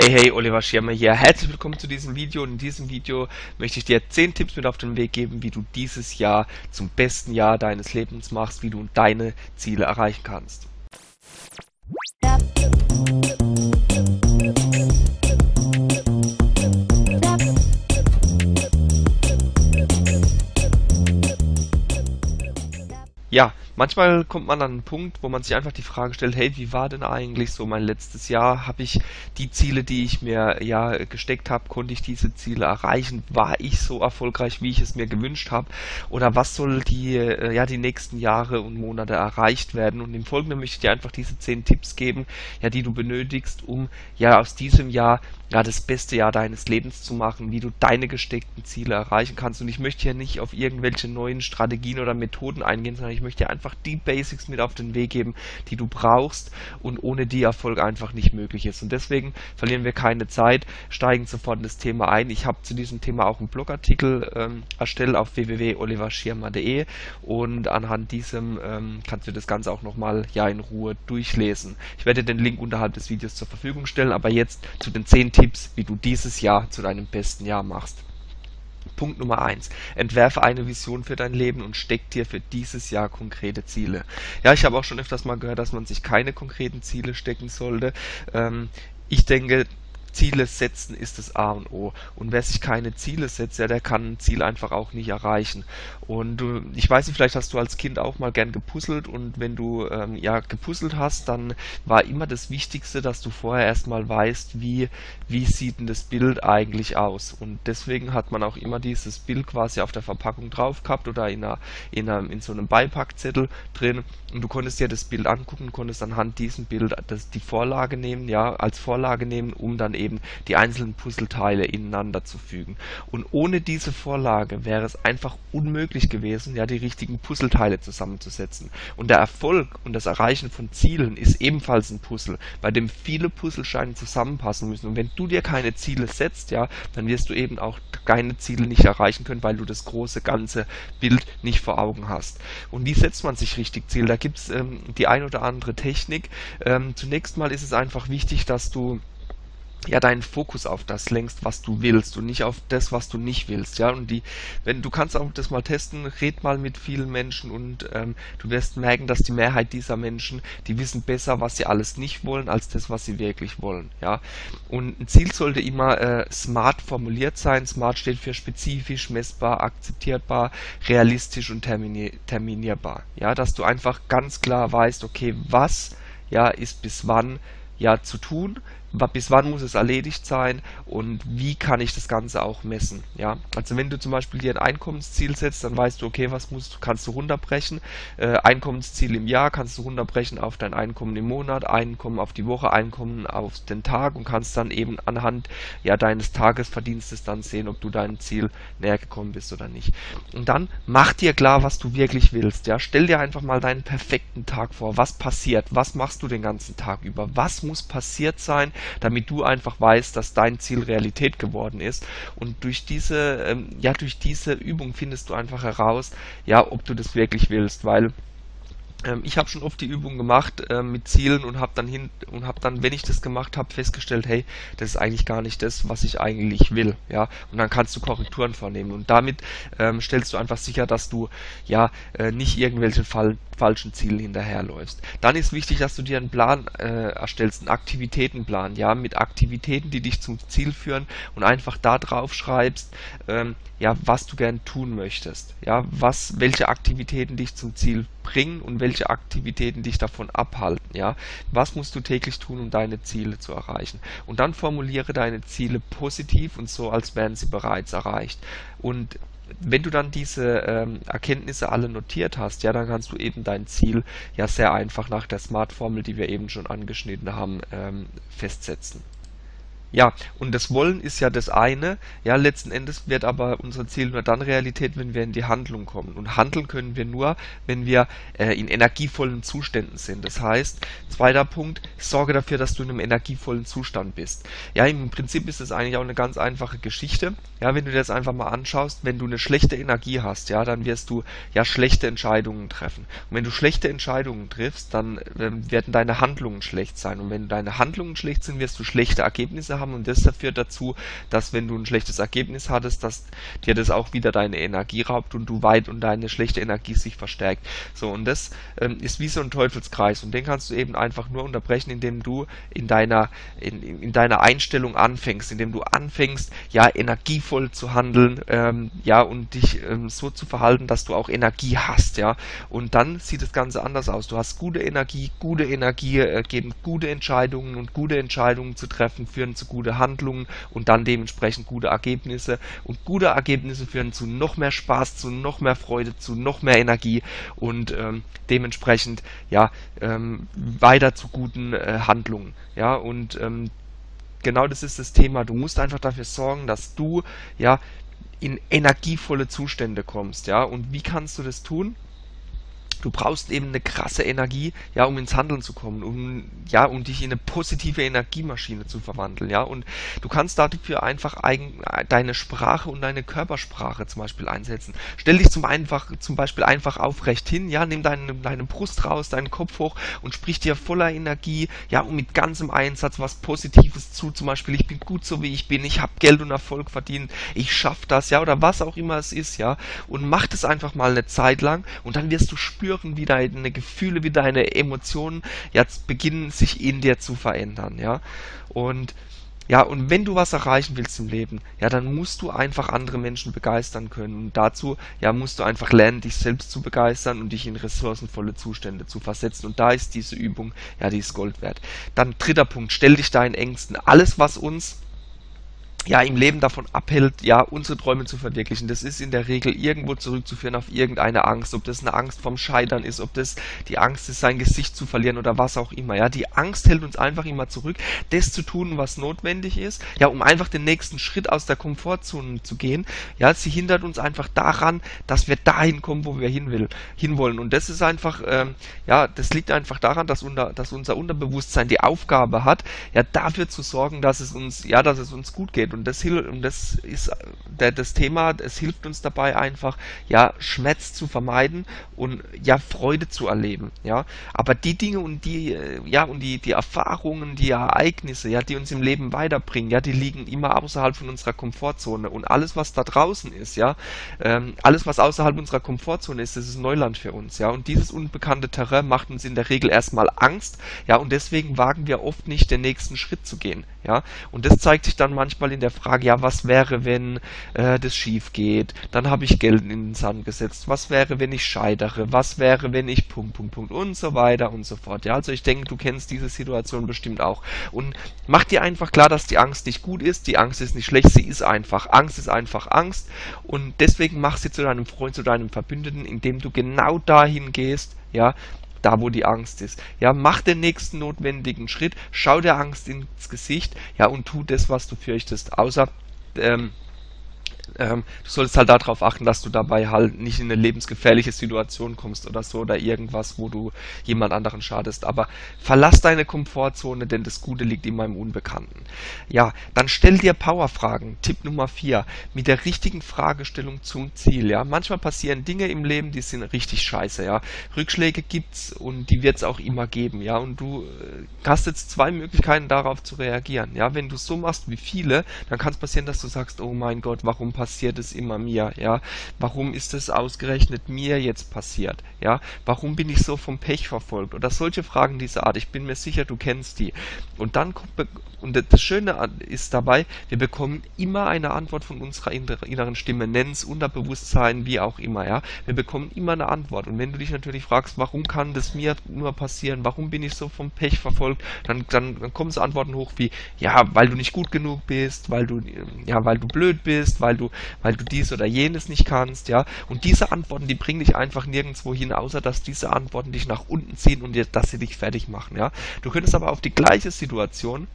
Hey, hey, Oliver Schirmer hier. Herzlich willkommen zu diesem Video und in diesem Video möchte ich dir 10 Tipps mit auf den Weg geben, wie du dieses Jahr zum besten Jahr deines Lebens machst, wie du deine Ziele erreichen kannst. Ja, manchmal kommt man an einen Punkt, wo man sich einfach die Frage stellt, hey, wie war denn eigentlich so mein letztes Jahr? Habe ich die Ziele, die ich mir ja gesteckt habe, konnte ich diese Ziele erreichen? War ich so erfolgreich, wie ich es mir gewünscht habe? Oder was soll die äh, ja die nächsten Jahre und Monate erreicht werden? Und im Folgenden möchte ich dir einfach diese zehn Tipps geben, ja, die du benötigst, um ja aus diesem Jahr ja das beste Jahr deines Lebens zu machen, wie du deine gesteckten Ziele erreichen kannst. Und ich möchte hier nicht auf irgendwelche neuen Strategien oder Methoden eingehen, sondern ich möchte dir einfach die Basics mit auf den Weg geben, die du brauchst und ohne die Erfolg einfach nicht möglich ist. Und deswegen verlieren wir keine Zeit, steigen sofort in das Thema ein. Ich habe zu diesem Thema auch einen Blogartikel ähm, erstellt auf www.oliverschirmer.de und anhand diesem ähm, kannst du das Ganze auch nochmal ja in Ruhe durchlesen. Ich werde den Link unterhalb des Videos zur Verfügung stellen, aber jetzt zu den 10 Tipps, wie du dieses Jahr zu deinem besten Jahr machst. Punkt Nummer eins: Entwerfe eine Vision für dein Leben und steck dir für dieses Jahr konkrete Ziele. Ja, ich habe auch schon öfters mal gehört, dass man sich keine konkreten Ziele stecken sollte. Ähm, ich denke, Ziele setzen ist das A und O. Und wer sich keine Ziele setzt, ja, der kann ein Ziel einfach auch nicht erreichen. Und du, ich weiß nicht, vielleicht hast du als Kind auch mal gern gepuzzelt und wenn du ähm, ja gepuzzelt hast, dann war immer das Wichtigste, dass du vorher erstmal weißt, wie, wie sieht denn das Bild eigentlich aus. Und deswegen hat man auch immer dieses Bild quasi auf der Verpackung drauf gehabt oder in, einer, in, einer, in so einem Beipackzettel drin. Und du konntest dir das Bild angucken, konntest anhand diesem Bild das, die Vorlage nehmen, ja, als Vorlage nehmen, um dann eben die einzelnen Puzzleteile ineinander zu fügen. Und ohne diese Vorlage wäre es einfach unmöglich gewesen, ja, die richtigen Puzzleteile zusammenzusetzen. Und der Erfolg und das Erreichen von Zielen ist ebenfalls ein Puzzle, bei dem viele Puzzlescheine zusammenpassen müssen. Und wenn du dir keine Ziele setzt, ja, dann wirst du eben auch deine Ziele nicht erreichen können, weil du das große ganze Bild nicht vor Augen hast. Und wie setzt man sich richtig Ziele? Da gibt es ähm, die ein oder andere Technik. Ähm, zunächst mal ist es einfach wichtig, dass du ja deinen Fokus auf das lenkst, was du willst und nicht auf das, was du nicht willst, ja. Und die, wenn du kannst auch das mal testen, red mal mit vielen Menschen und ähm, du wirst merken, dass die Mehrheit dieser Menschen, die wissen besser, was sie alles nicht wollen, als das, was sie wirklich wollen, ja. Und ein Ziel sollte immer äh, smart formuliert sein. Smart steht für spezifisch, messbar, akzeptierbar, realistisch und termini terminierbar, ja, dass du einfach ganz klar weißt, okay, was ja ist bis wann ja zu tun, bis wann muss es erledigt sein und wie kann ich das Ganze auch messen. Ja, also wenn du zum Beispiel dir ein Einkommensziel setzt, dann weißt du, okay, was musst, kannst du runterbrechen. Äh, Einkommensziel im Jahr kannst du runterbrechen auf dein Einkommen im Monat, Einkommen auf die Woche, Einkommen auf den Tag und kannst dann eben anhand ja, deines Tagesverdienstes dann sehen, ob du deinem Ziel näher gekommen bist oder nicht. Und dann mach dir klar, was du wirklich willst. Ja, stell dir einfach mal deinen perfekten Tag vor. Was passiert? Was machst du den ganzen Tag über? Was muss passiert sein, damit du einfach weißt, dass dein Ziel Realität geworden ist. Und durch diese, ähm, ja, durch diese Übung findest du einfach heraus, ja, ob du das wirklich willst, weil ähm, ich habe schon oft die Übung gemacht äh, mit Zielen und habe dann hin und habe dann, wenn ich das gemacht habe, festgestellt, hey, das ist eigentlich gar nicht das, was ich eigentlich will, ja. Und dann kannst du Korrekturen vornehmen und damit ähm, stellst du einfach sicher, dass du ja äh, nicht irgendwelchen Fall, falschen Zielen hinterherläufst. Dann ist wichtig, dass du dir einen Plan äh, erstellst, einen Aktivitätenplan, ja, mit Aktivitäten, die dich zum Ziel führen und einfach da drauf schreibst, ähm, ja, was du gern tun möchtest, ja, was, welche Aktivitäten dich zum Ziel bringen und welche Aktivitäten dich davon abhalten, ja. Was musst du täglich tun, um deine Ziele zu erreichen? Und dann formuliere deine Ziele positiv und so, als wären sie bereits erreicht. Und wenn du dann diese ähm, Erkenntnisse alle notiert hast, ja, dann kannst du eben dein Ziel ja sehr einfach nach der Smart-Formel, die wir eben schon angeschnitten haben, ähm, festsetzen. Ja, und das Wollen ist ja das eine. Ja, letzten Endes wird aber unser Ziel nur dann Realität, wenn wir in die Handlung kommen. Und handeln können wir nur, wenn wir äh, in energievollen Zuständen sind. Das heißt, zweiter Punkt, sorge dafür, dass du in einem energievollen Zustand bist. Ja, im Prinzip ist es eigentlich auch eine ganz einfache Geschichte. Ja, wenn du dir das einfach mal anschaust, wenn du eine schlechte Energie hast, ja, dann wirst du ja schlechte Entscheidungen treffen. Und wenn du schlechte Entscheidungen triffst, dann äh, werden deine Handlungen schlecht sein. Und wenn deine Handlungen schlecht sind, wirst du schlechte Ergebnisse Haben und das führt dazu, dass wenn du ein schlechtes Ergebnis hattest, dass dir das auch wieder deine Energie raubt und du weit und deine schlechte Energie sich verstärkt. So, und das ähm, ist wie so ein Teufelskreis und den kannst du eben einfach nur unterbrechen, indem du in deiner, in, in deiner Einstellung anfängst, indem du anfängst, ja, energievoll zu handeln, ähm, ja, und dich ähm, so zu verhalten, dass du auch Energie hast, ja. Und dann sieht das Ganze anders aus. Du hast gute Energie, gute Energie äh, geben gute Entscheidungen und gute Entscheidungen zu treffen führen zu gute Handlungen und dann dementsprechend gute Ergebnisse. Und gute Ergebnisse führen zu noch mehr Spaß, zu noch mehr Freude, zu noch mehr Energie und ähm, dementsprechend ja ähm, weiter zu guten äh, Handlungen. Ja, und ähm, genau das ist das Thema. Du musst einfach dafür sorgen, dass du ja in energievolle Zustände kommst, ja. Und wie kannst du das tun? Du brauchst eben eine krasse Energie, ja, um ins Handeln zu kommen, um ja, um dich in eine positive Energiemaschine zu verwandeln, ja, und du kannst dafür einfach eigen, deine Sprache und deine Körpersprache zum Beispiel einsetzen. Stell dich zum einfach, zum Beispiel einfach aufrecht hin, ja, nimm deine, deine Brust raus, deinen Kopf hoch und sprich dir voller Energie, ja, und mit ganzem Einsatz was Positives zu, zum Beispiel, ich bin gut so wie ich bin, ich habe Geld und Erfolg verdient, ich schaff das, ja, oder was auch immer es ist, ja, und mach das einfach mal eine Zeit lang und dann wirst du spüren, spüren, wie deine Gefühle, wie deine Emotionen jetzt beginnen, sich in dir zu verändern, ja. Und ja, und wenn du was erreichen willst im Leben, ja, dann musst du einfach andere Menschen begeistern können. Und dazu, ja, musst du einfach lernen, dich selbst zu begeistern und dich in ressourcenvolle Zustände zu versetzen. Und da ist diese Übung, ja, die ist Gold wert. Dann dritter Punkt, stell dich deinen Ängsten. Alles, was uns ja, im Leben davon abhält, ja, unsere Träume zu verwirklichen. Das ist in der Regel irgendwo zurückzuführen auf irgendeine Angst, ob das eine Angst vom Scheitern ist, ob das die Angst ist, sein Gesicht zu verlieren oder was auch immer. Ja, die Angst hält uns einfach immer zurück, das zu tun, was notwendig ist, ja, um einfach den nächsten Schritt aus der Komfortzone zu gehen. Ja, sie hindert uns einfach daran, dass wir dahin kommen, wo wir hin will, hinwollen. Und das ist einfach, ähm, ja, das liegt einfach daran, dass, unter, dass unser Unterbewusstsein die Aufgabe hat, ja, dafür zu sorgen, dass es uns, ja, dass es uns gut geht und das, und das ist der, das Thema, es hilft uns dabei einfach, ja, Schmerz zu vermeiden und ja, Freude zu erleben, ja. Aber die Dinge und die, ja, und die, die Erfahrungen, die Ereignisse, ja, die uns im Leben weiterbringen, ja, die liegen immer außerhalb von unserer Komfortzone. Und alles, was da draußen ist, ja, ähm, alles, was außerhalb unserer Komfortzone ist, das ist Neuland für uns, ja. Und dieses unbekannte Terrain macht uns in der Regel erstmal Angst, ja, und deswegen wagen wir oft nicht, den nächsten Schritt zu gehen, ja. Und das zeigt sich dann manchmal in der Frage, ja, was wäre, wenn äh, das schief geht? Dann habe ich Geld in den Sand gesetzt. Was wäre, wenn ich scheidere? Was wäre, wenn ich Punkt, Punkt, Punkt und so weiter und so fort. Ja, also ich denke, du kennst diese Situation bestimmt auch. Und mach dir einfach klar, dass die Angst nicht gut ist. Die Angst ist nicht schlecht, sie ist einfach. Angst ist einfach Angst. Und deswegen mach sie zu deinem Freund, zu deinem Verbündeten, indem du genau dahin gehst, ja, da wo die Angst ist. Ja, mach den nächsten notwendigen Schritt, schau der Angst ins Gesicht, ja, und tu das, was du fürchtest. Außer ähm, ähm, du solltest halt darauf achten, dass du dabei halt nicht in eine lebensgefährliche Situation kommst oder so oder irgendwas, wo du jemand anderen schadest. Aber verlass deine Komfortzone, denn das Gute liegt immer im Unbekannten. Ja, dann stell dir Powerfragen. Tipp Nummer 4. Mit der richtigen Fragestellung zum Ziel. Ja, manchmal passieren Dinge im Leben, die sind richtig scheiße. Ja, Rückschläge gibt's und die wird es auch immer geben. Ja, und du äh, hast jetzt zwei Möglichkeiten darauf zu reagieren. Ja, wenn du so machst wie viele, dann kann es passieren, dass du sagst, oh mein Gott, warum passiert es immer mir, ja? Warum ist es ausgerechnet mir jetzt passiert, ja? Warum bin ich so vom Pech verfolgt? Oder solche Fragen dieser Art. Ich bin mir sicher, du kennst die. Und dann kommt, und das Schöne ist dabei, wir bekommen immer eine Antwort von unserer inneren Stimme, nenn's Unterbewusstsein, wie auch immer, ja? Wir bekommen immer eine Antwort. Und wenn du dich natürlich fragst, warum kann das mir nur passieren? Warum bin ich so vom Pech verfolgt? Dann, dann, dann kommen so Antworten hoch wie, ja, weil du nicht gut genug bist, weil du, ja, weil du blöd bist, weil du weil du dies oder jenes nicht kannst, ja. Und diese Antworten, die bringen dich einfach nirgendwo hin, außer dass diese Antworten dich nach unten ziehen und dir, dass sie dich fertig machen, ja. Du könntest aber auf die gleiche Situation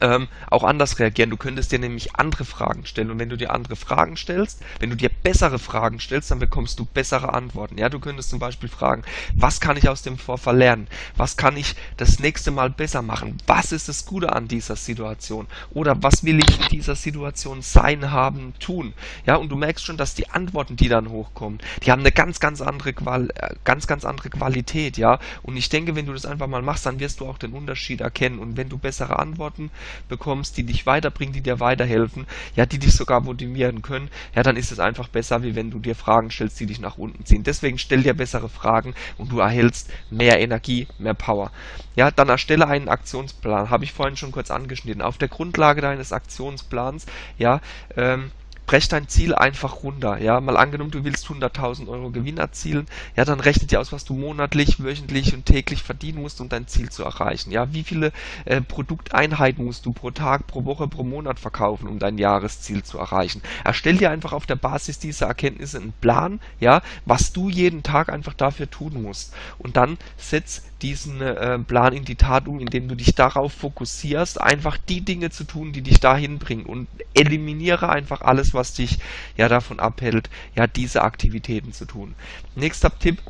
ähm, auch anders reagieren. Du könntest dir nämlich andere Fragen stellen und wenn du dir andere Fragen stellst, wenn du dir bessere Fragen stellst, dann bekommst du bessere Antworten. Ja, du könntest zum Beispiel fragen, was kann ich aus dem Vorfall lernen? Was kann ich das nächste Mal besser machen? Was ist das Gute an dieser Situation? Oder was will ich in dieser Situation sein, haben, tun? Ja, und du merkst schon, dass die Antworten, die dann hochkommen, die haben eine ganz, ganz andere Qual äh, ganz, ganz andere Qualität, ja. Und ich denke, wenn du das einfach mal machst, dann wirst du auch den Unterschied erkennen. Und wenn du bessere Antworten bekommst, die dich weiterbringen, die dir weiterhelfen, ja, die dich sogar motivieren können, ja, dann ist es einfach besser, wie wenn du dir Fragen stellst, die dich nach unten ziehen. Deswegen stell dir bessere Fragen und du erhältst mehr Energie, mehr Power. Ja, dann erstelle einen Aktionsplan, habe ich vorhin schon kurz angeschnitten. Auf der Grundlage deines Aktionsplans, ja, ähm, brech dein Ziel einfach runter. Ja, mal angenommen, du willst 100.000 Euro Gewinn erzielen, ja, dann rechne dir aus, was du monatlich, wöchentlich und täglich verdienen musst, um dein Ziel zu erreichen. Ja, wie viele äh, Produkteinheiten musst du pro Tag, pro Woche, pro Monat verkaufen, um dein Jahresziel zu erreichen? Erstell dir einfach auf der Basis dieser Erkenntnisse einen Plan, ja, was du jeden Tag einfach dafür tun musst. Und dann setz diesen äh, Plan in die Tat um, indem du dich darauf fokussierst, einfach die Dinge zu tun, die dich dahin bringen und eliminiere einfach alles, was dich ja davon abhält, ja diese Aktivitäten zu tun. Nächster Tipp,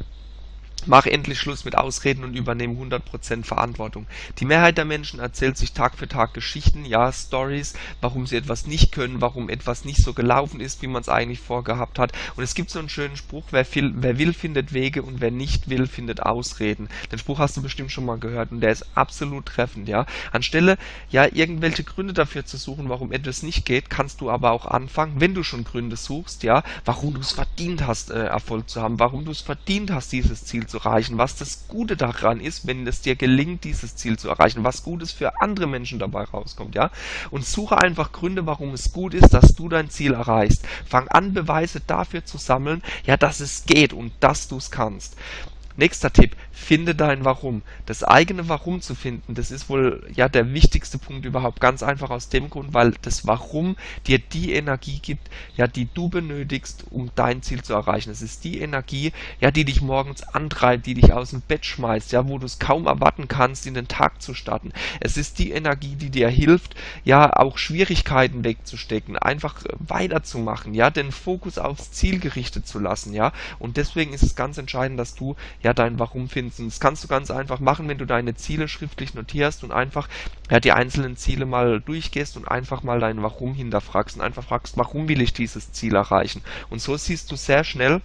Mach endlich Schluss mit Ausreden und übernehme 100% Verantwortung. Die Mehrheit der Menschen erzählt sich Tag für Tag Geschichten, ja, Stories, warum sie etwas nicht können, warum etwas nicht so gelaufen ist, wie man es eigentlich vorgehabt hat. Und es gibt so einen schönen Spruch, wer, viel, wer will, findet Wege und wer nicht will, findet Ausreden. Den Spruch hast du bestimmt schon mal gehört und der ist absolut treffend, ja. Anstelle, ja, irgendwelche Gründe dafür zu suchen, warum etwas nicht geht, kannst du aber auch anfangen, wenn du schon Gründe suchst, ja, warum du es verdient hast, äh, Erfolg zu haben, warum du es verdient hast, dieses Ziel zu erreichen, was das Gute daran ist, wenn es dir gelingt, dieses Ziel zu erreichen, was Gutes für andere Menschen dabei rauskommt, ja. Und suche einfach Gründe, warum es gut ist, dass du dein Ziel erreichst. Fang an, Beweise dafür zu sammeln, ja, dass es geht und dass du es kannst. Nächster Tipp, finde dein Warum. Das eigene Warum zu finden, das ist wohl ja der wichtigste Punkt überhaupt. Ganz einfach aus dem Grund, weil das Warum dir die Energie gibt, ja, die du benötigst, um dein Ziel zu erreichen. Es ist die Energie, ja, die dich morgens antreibt, die dich aus dem Bett schmeißt, ja, wo du es kaum erwarten kannst, in den Tag zu starten. Es ist die Energie, die dir hilft, ja, auch Schwierigkeiten wegzustecken, einfach weiterzumachen, ja, den Fokus aufs Ziel gerichtet zu lassen, ja. Und deswegen ist es ganz entscheidend, dass du ja dein Warum findest. Und das kannst du ganz einfach machen, wenn du deine Ziele schriftlich notierst und einfach ja die einzelnen Ziele mal durchgehst und einfach mal dein Warum hinterfragst und einfach fragst, warum will ich dieses Ziel erreichen? Und so siehst du sehr schnell,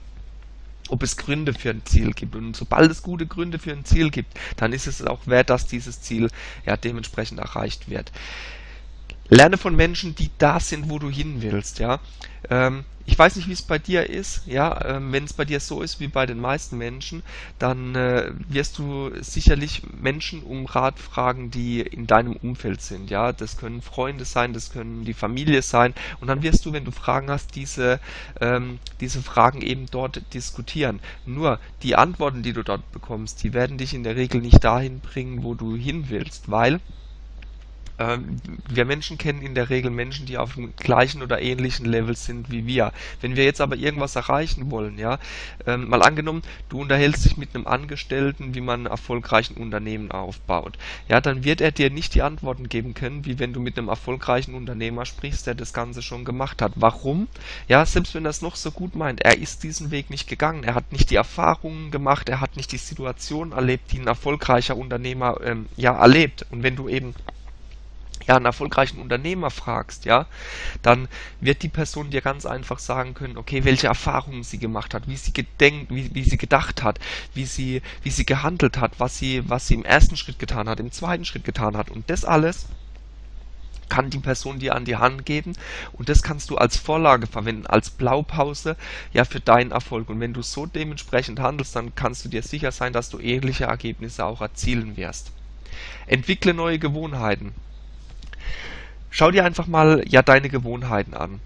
ob es Gründe für ein Ziel gibt. Und sobald es gute Gründe für ein Ziel gibt, dann ist es auch wert, dass dieses Ziel ja dementsprechend erreicht wird. Lerne von Menschen, die da sind, wo du hin willst, ja. Ähm, ich weiß nicht, wie es bei dir ist, ja, ähm, wenn es bei dir so ist wie bei den meisten Menschen, dann äh, wirst du sicherlich Menschen um Rat fragen, die in deinem Umfeld sind, ja. Das können Freunde sein, das können die Familie sein und dann wirst du, wenn du Fragen hast, diese, ähm, diese Fragen eben dort diskutieren. Nur die Antworten, die du dort bekommst, die werden dich in der Regel nicht dahin bringen, wo du hin willst, weil ähm, wir Menschen kennen in der Regel Menschen, die auf dem gleichen oder ähnlichen Level sind wie wir. Wenn wir jetzt aber irgendwas erreichen wollen, ja, ähm, mal angenommen, du unterhältst dich mit einem Angestellten, wie man erfolgreichen Unternehmen aufbaut, ja, dann wird er dir nicht die Antworten geben können, wie wenn du mit einem erfolgreichen Unternehmer sprichst, der das Ganze schon gemacht hat. Warum? Ja, selbst wenn er es noch so gut meint, er ist diesen Weg nicht gegangen, er hat nicht die Erfahrungen gemacht, er hat nicht die Situation erlebt, die ein erfolgreicher Unternehmer ähm, ja erlebt. Und wenn du eben ja, einen erfolgreichen Unternehmer fragst, ja, dann wird die Person dir ganz einfach sagen können, okay, welche Erfahrungen sie gemacht hat, wie sie gedenkt, wie, wie sie gedacht hat, wie sie, wie sie gehandelt hat, was sie, was sie im ersten Schritt getan hat, im zweiten Schritt getan hat. Und das alles kann die Person dir an die Hand geben und das kannst du als Vorlage verwenden, als Blaupause ja für deinen Erfolg. Und wenn du so dementsprechend handelst, dann kannst du dir sicher sein, dass du ähnliche Ergebnisse auch erzielen wirst. Entwickle neue Gewohnheiten. Schau dir einfach mal ja deine Gewohnheiten an.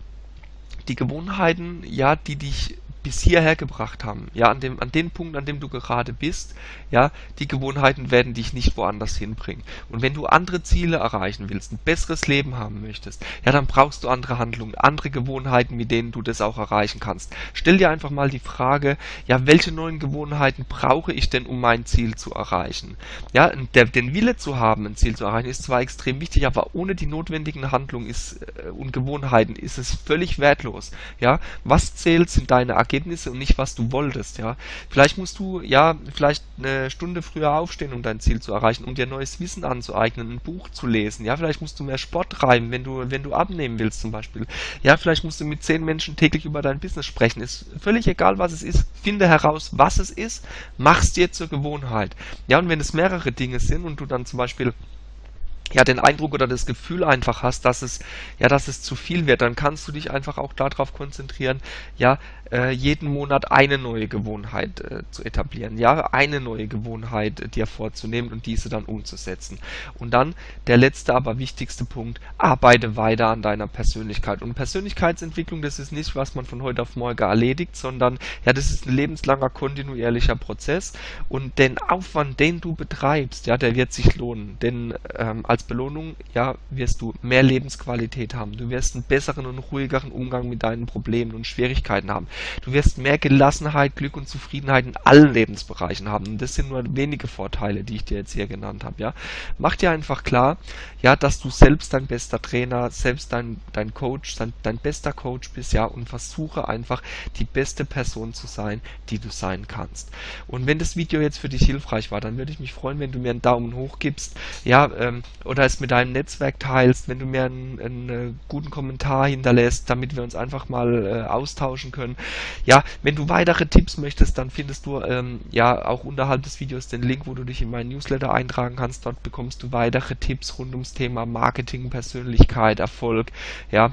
Die Gewohnheiten, ja, die dich bis hierher gebracht haben, ja, an dem, an den Punkt, an dem du gerade bist, ja, die Gewohnheiten werden dich nicht woanders hinbringen. Und wenn du andere Ziele erreichen willst, ein besseres Leben haben möchtest, ja, dann brauchst du andere Handlungen, andere Gewohnheiten, mit denen du das auch erreichen kannst. Stell dir einfach mal die Frage, ja, welche neuen Gewohnheiten brauche ich denn, um mein Ziel zu erreichen? Ja, der, den Wille zu haben, ein Ziel zu erreichen, ist zwar extrem wichtig, aber ohne die notwendigen Handlungen ist, äh, und Gewohnheiten ist es völlig wertlos. Ja, was zählt, sind deine Aktivitäten Ergebnisse und nicht, was du wolltest, ja. Vielleicht musst du, ja, vielleicht eine Stunde früher aufstehen, um dein Ziel zu erreichen, um dir neues Wissen anzueignen, ein Buch zu lesen, ja. Vielleicht musst du mehr Sport treiben, wenn du, wenn du abnehmen willst zum Beispiel. Ja, vielleicht musst du mit zehn Menschen täglich über dein Business sprechen. Ist völlig egal, was es ist. Finde heraus, was es ist, mach's dir zur Gewohnheit. Ja, und wenn es mehrere Dinge sind und du dann zum Beispiel ja den Eindruck oder das Gefühl einfach hast, dass es ja, dass es zu viel wird, dann kannst du dich einfach auch darauf konzentrieren, ja, äh, jeden Monat eine neue Gewohnheit äh, zu etablieren, ja, eine neue Gewohnheit äh, dir vorzunehmen und diese dann umzusetzen. Und dann der letzte, aber wichtigste Punkt, arbeite weiter an deiner Persönlichkeit. Und Persönlichkeitsentwicklung, das ist nicht, was man von heute auf morgen erledigt, sondern ja, das ist ein lebenslanger, kontinuierlicher Prozess und den Aufwand, den du betreibst, ja, der wird sich lohnen. Denn ähm, als Belohnung, ja, wirst du mehr Lebensqualität haben. Du wirst einen besseren und ruhigeren Umgang mit deinen Problemen und Schwierigkeiten haben. Du wirst mehr Gelassenheit, Glück und Zufriedenheit in allen Lebensbereichen haben. Und das sind nur wenige Vorteile, die ich dir jetzt hier genannt habe. Ja, mach dir einfach klar, ja, dass du selbst dein bester Trainer, selbst dein, dein Coach, dein, dein bester Coach bist, ja, und versuche einfach die beste Person zu sein, die du sein kannst. Und wenn das Video jetzt für dich hilfreich war, dann würde ich mich freuen, wenn du mir einen Daumen hoch gibst, ja, ähm, oder es mit deinem Netzwerk teilst, wenn du mir einen, einen äh, guten Kommentar hinterlässt, damit wir uns einfach mal äh, austauschen können. Ja, wenn du weitere Tipps möchtest, dann findest du ähm, ja auch unterhalb des Videos den Link, wo du dich in meinen Newsletter eintragen kannst. Dort bekommst du weitere Tipps rund ums Thema Marketing, Persönlichkeit, Erfolg, ja,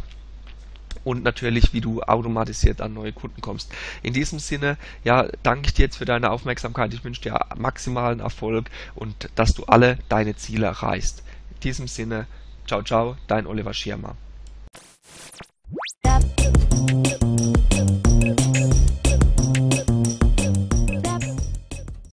und natürlich, wie du automatisiert an neue Kunden kommst. In diesem Sinne, ja, danke ich dir jetzt für deine Aufmerksamkeit. Ich wünsche dir maximalen Erfolg und dass du alle deine Ziele erreichst diesem Sinne, ciao, ciao, dein Oliver Schirmer.